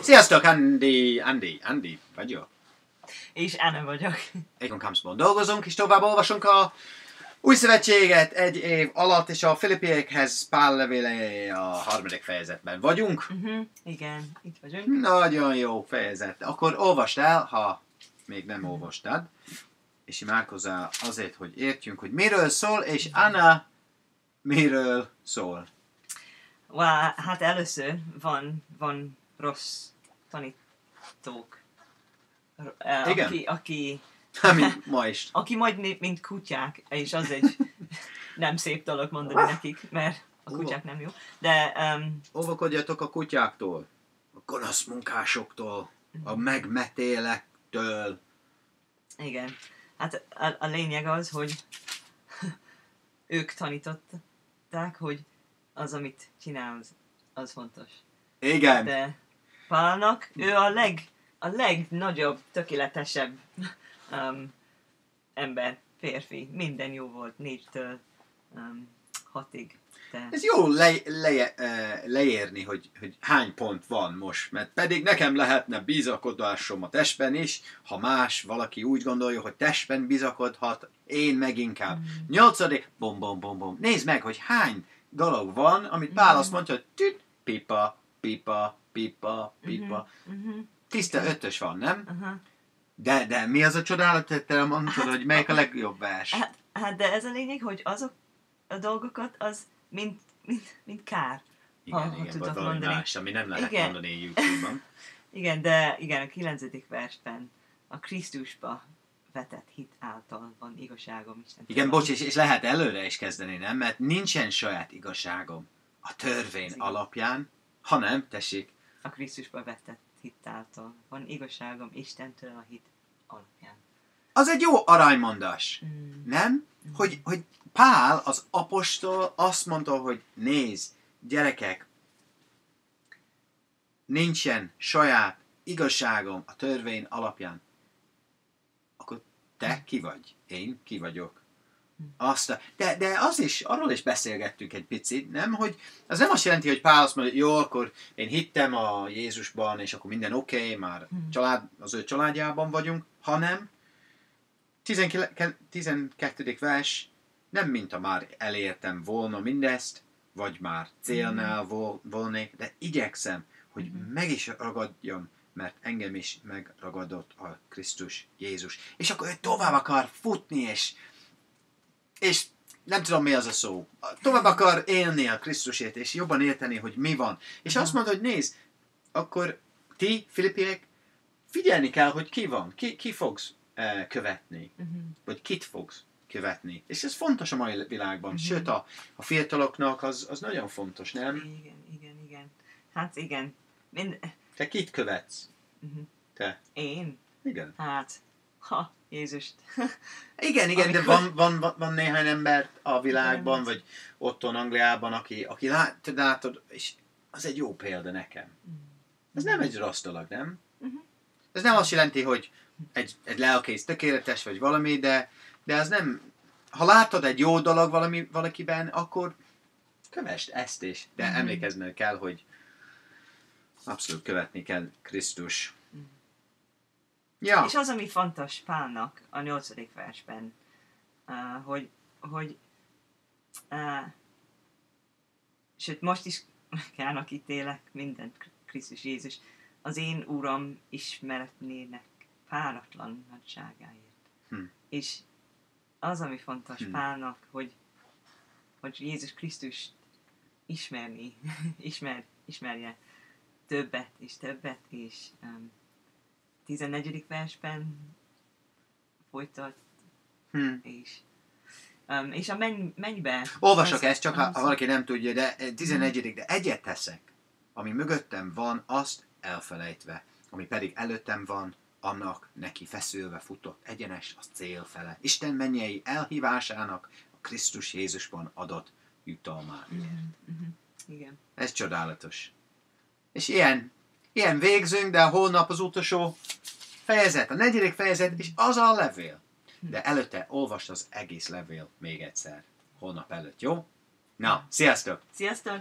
Sziasztok, Andy, Andy, Andy vagyok. És Anna vagyok. Econ Campsban dolgozunk, és tovább olvasunk a új szövetséget egy év alatt, és a Filippiekhez Pál levélé a harmadik fejezetben vagyunk. Uh-huh. Igen, itt vagyunk. Nagyon jó fejezet. Akkor olvasd el, ha még nem olvastad, és imádkozzál azért, hogy értjünk, hogy miről szól, és Anna miről szól. Well, hát először van, van rossz tanítók. Eh, Igen. Aki, aki, Ami ma is. aki majd né- mint kutyák, és az egy nem szép dolog mondani nekik, mert a kutyák nem jó. De um, Óvakodjatok a kutyáktól, a gonosz munkásoktól, a megmetélektől. igen, hát a, a lényeg az, hogy ők tanították, hogy az, amit csinálsz, az fontos. Igen. De Pálnak ő a leg, a legnagyobb, tökéletesebb um, ember, férfi. Minden jó volt, négytől um, hatig. De Ez jó le, le, leérni, hogy, hogy hány pont van most, mert pedig nekem lehetne bizakodásom a testben is, ha más, valaki úgy gondolja, hogy testben bizakodhat, én meg inkább. Nyolcadik, bom, bom, bom, bom. Nézd meg, hogy hány dolog van, amit Pál azt mondja, hogy tüt, pipa, pipa, pipa, pipa. uh-huh, Tiszta ötös van, nem? uh-huh. De, de mi az a csodálat, te mondtad, hogy melyik a legjobb vers? Hát, hát de ez a lényeg, hogy azok a dolgokat, az mint, mint, mint kár. Igen, ha- ha igen, vagy valami mondani. más, ami nem lehet Igen. mondani YouTube-ban. Igen, de igen, a kilencedik versben a Krisztusba vetett hit által van igazságom Isten. Igen, bocs, és, és lehet előre is kezdeni, nem? Mert nincsen saját igazságom a törvény Ez alapján, hanem, tessék, A Krisztusba vetett hit által van igazságom Istentől a hit alapján. az egy jó aránymondás, Mm. nem? Hogy, hogy Pál, az apostol azt mondta, hogy nézd, gyerekek, nincsen saját igazságom a törvény alapján. Akkor te ki vagy? Én ki vagyok? Azt a, de, de az is, arról is beszélgettünk egy picit, nem? Hogy az nem azt jelenti, hogy Pál azt mondja, hogy jó, akkor én hittem a Jézusban, és akkor minden oké, okay, már Hmm. család, az ő családjában vagyunk, hanem 19, 12. vers, nem mint a már elértem volna mindezt, vagy már célnál vol, volnék, de igyekszem, hogy meg is ragadjam, mert engem is megragadott a Krisztus Jézus. És akkor ő tovább akar futni, és, és nem tudom mi az a szó. Tovább akar élni a Krisztusért, és jobban érteni, hogy mi van. És azt mondod, hogy nézd, akkor ti, Filippiek, figyelni kell, hogy ki van, ki, ki fogsz eh, követni Uh-huh. vagy kit fogsz követni. És ez fontos a mai világban. Mhm. Sőt, a, a fiataloknak az, az nagyon fontos, nem? Igen, igen, igen. Hát igen. Mind... Te kit követsz? Uh-huh. Te. Én? Igen. Hát, ha, Jézust. Igen, igen, de Amikor- van, van, van, van néhány ember a világban, Igen, vagy otthon Angliában, aki, aki lát, látod, és az egy jó példa nekem. Ez nem egy rossz dolog, nem? Mhm. Ez nem azt jelenti, hogy egy, egy lelkész tökéletes, vagy valami, de, de az nem... Ha látod egy jó dolog valami, valakiben, akkor kövesd ezt is. De Mhm. emlékezned kell, hogy abszolút követni kell Krisztus. Ja, És az, ami fontos Pálnak a nyolcadik versben, uh, hogy, hogy uh, sőt, most is kell ítélek mindent Krisztus Jézus, az én Uram ismeretnének páratlan nagyságáért. Hm. És az, ami fontos Hm. Pálnak, hogy, hogy Jézus Krisztus ismerni, ismer, ismerje többet és többet, és um, 14. versben folytat, hm. és, um, és a menny, mennybe... olvasok ezt, csak ha, valaki nem tudja, de eh, 11. de egyet teszek, ami mögöttem van, azt elfelejtve, ami pedig előttem van, annak neki feszülve futott egyenes a cél fele. Isten mennyei elhívásának a Krisztus Jézusban adott jutalmáért. Mhm, mhm. Igen. Ez csodálatos. És ilyen, ilyen végzünk, de holnap az utolsó fejezet, a negyedik fejezet, és az a levél. De előtte olvasd az egész levél még egyszer. Holnap előtt, jó? Na, sziasztok! Sziasztok!